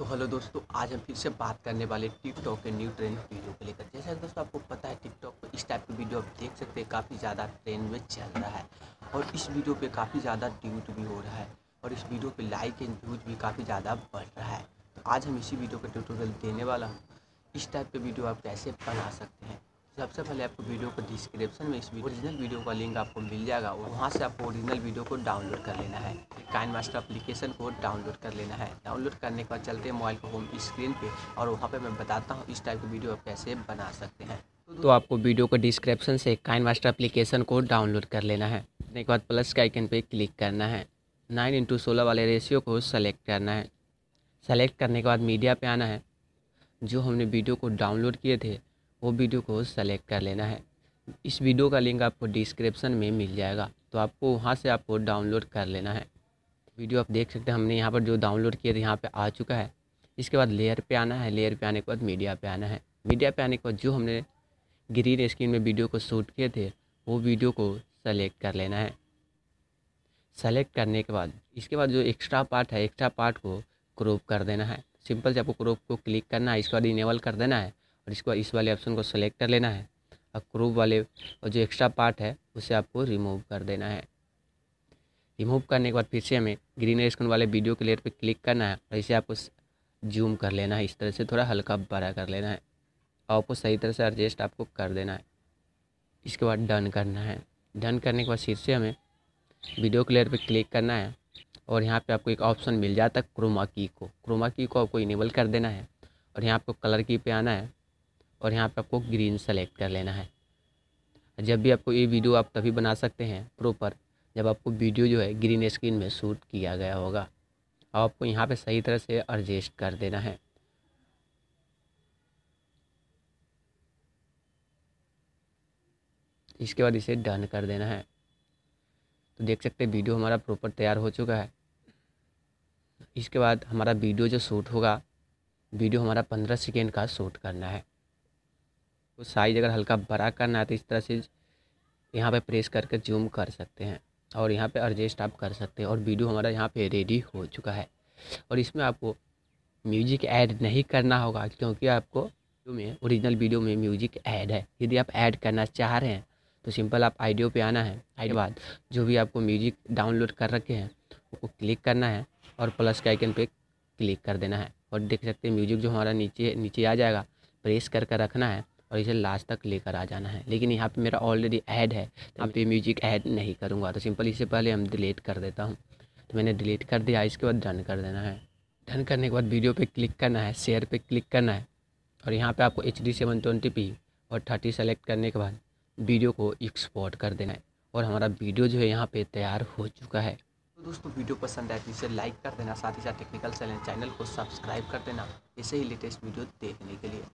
तो हेलो दोस्तों, आज हम फिर से बात करने वाले टिकटॉक के न्यू ट्रेंड वीडियो को लेकर। जैसा कि दोस्तों आपको पता है, टिकटॉक पर इस टाइप की वीडियो आप देख सकते हैं, काफ़ी ज़्यादा ट्रेंड में चल रहा है। और इस वीडियो पे काफ़ी ज़्यादा ट्यूट भी हो रहा है और इस वीडियो पे लाइक एंड व्यूज़ भी काफ़ी ज़्यादा बढ़ रहा है। तो आज हम इसी वीडियो का ट्यूटोरियल देने वाला हूँ। इस टाइप के वीडियो आप कैसे बना सकते हैं? सबसे पहले आपको वीडियो को डिस्क्रिप्शन में इस ओरिजिनल वीडियो का लिंक आपको मिल जाएगा और वहाँ से आपको ओरिजिनल वीडियो को डाउनलोड कर लेना है। काइन मास्टर एप्लीकेशन को डाउनलोड कर लेना है। डाउनलोड करने के बाद चलते हैं मोबाइल को होम स्क्रीन पे और वहाँ पे मैं बताता हूँ इस टाइप की वीडियो आप कैसे बना सकते हैं। तो आपको वीडियो को डिस्क्रिप्शन से काइन मास्टर एप्लीकेशन को डाउनलोड कर लेना है। करने के बाद प्लस के आइकन पर क्लिक करना है। नाइन इंटू सोलह वाले रेशियो को सेलेक्ट करना है। सेलेक्ट करने के बाद मीडिया पे आना है। जो हमने वीडियो को डाउनलोड किए थे वो वीडियो को सेलेक्ट कर लेना है। इस वीडियो का लिंक आपको डिस्क्रिप्शन में मिल जाएगा। तो आपको वहाँ से आपको डाउनलोड कर लेना है। वीडियो आप देख सकते हैं, हमने यहाँ पर जो डाउनलोड किया थे, यहाँ पर आ चुका है। इसके बाद लेयर पे आना है। लेयर पे आने के बाद मीडिया पे आना है। मीडिया पे आने के बाद जो हमने ग्रीन स्क्रीन में वीडियो को शूट किए थे, वो वीडियो को सेलेक्ट कर लेना है। सेलेक्ट करने के बाद, इसके बाद जो एक्स्ट्रा पार्ट है एक्स्ट्रा पार्ट को क्रॉप कर देना है। सिंपल से आपको क्रॉप को क्लिक करना है, इसके बाद इनेबल कर देना है। और इसके, इस वाले ऑप्शन को सेलेक्ट कर लेना है। और क्रॉप वाले, और जो एक्स्ट्रा पार्ट है, उसे आपको रिमूव कर देना है। रिमूव करने के बाद फिर से हमें ग्रीन स्क्रीन वाले वीडियो के लेयर पे क्लिक करना है, और इसे आपको जूम कर लेना है। इस तरह से थोड़ा हल्का बड़ा कर लेना है। और आपको सही तरह से एडजस्ट आपको कर देना है। इसके बाद डन करना है। डन करने के बाद फिर से हमें वीडियो के लेयर पे क्लिक करना है, और यहाँ पे आपको एक ऑप्शन मिल जाता है क्रोमा की को। क्रोमा की को आपको इनेबल कर देना है, और यहाँ आपको कलर की पे आना है। और यहाँ पे आपको ग्रीन सेलेक्ट कर लेना है। जब भी आपको ये वीडियो आप तभी बना सकते हैं प्रॉपर जब आपको वीडियो जो है ग्रीन स्क्रीन में शूट किया गया होगा। और आपको यहाँ पे सही तरह से एडजस्ट कर देना है। इसके बाद इसे डन कर देना है। तो देख सकते हैं वीडियो हमारा प्रॉपर तैयार हो चुका है। इसके बाद हमारा वीडियो जो शूट होगा वीडियो हमारा पंद्रह सेकेंड का शूट करना है। तो साइज़ अगर हल्का बड़ा करना है तो इस तरह से यहाँ पे प्रेस करके जूम कर सकते हैं। और यहाँ पे एडजस्ट आप कर सकते हैं। और वीडियो हमारा यहाँ पे रेडी हो चुका है। और इसमें आपको म्यूज़िक ऐड नहीं करना होगा क्योंकि आपको वीडियो में ओरिजिनल वीडियो में म्यूज़िक ऐड है। यदि आप ऐड करना चाह रहे हैं तो सिंपल आप आइडियो पे आना है। आइडियो बाद जो भी आपको म्यूज़िक डाउनलोड कर रखे हैं उसको क्लिक करना है और प्लस के आइकन पे क्लिक कर देना है। और देख सकते हैं म्यूज़िक जो हमारा नीचे नीचे आ जाएगा प्रेस करके रखना है। और इसे लास्ट तक लेकर आ जाना है। लेकिन यहाँ पे मेरा ऑलरेडी ऐड है। यहाँ पे म्यूज़िक ऐड नहीं करूँगा। तो सिंपल इससे पहले हम डिलीट कर देता हूँ। तो मैंने डिलीट कर दिया। इसके बाद डन कर देना है। डन करने के बाद वीडियो पे क्लिक करना है। शेयर पे क्लिक करना है। और यहाँ पे आपको एच डी सेवन ट्वेंटी और थर्टी सेलेक्ट करने के बाद वीडियो को एक्सपोर्ट कर देना है। और हमारा वीडियो जो है यहाँ पे तैयार हो चुका है। तो दोस्तों वीडियो पसंद आए तो इसे लाइक कर देना। साथ ही साथ टेक्निकल चैनल को सब्सक्राइब कर देना। ऐसे ही लेटेस्ट वीडियो देखने के लिए।